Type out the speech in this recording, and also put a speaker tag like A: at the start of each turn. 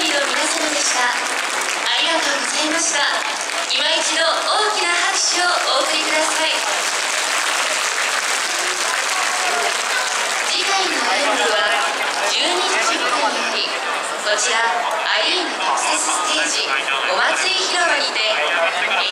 A: リーの皆様でした。ありがとうございました。今一度大きな拍手をお送りください。次回の演舞は12時10分よりこちらアリーナ特設ステージお祭り広場にて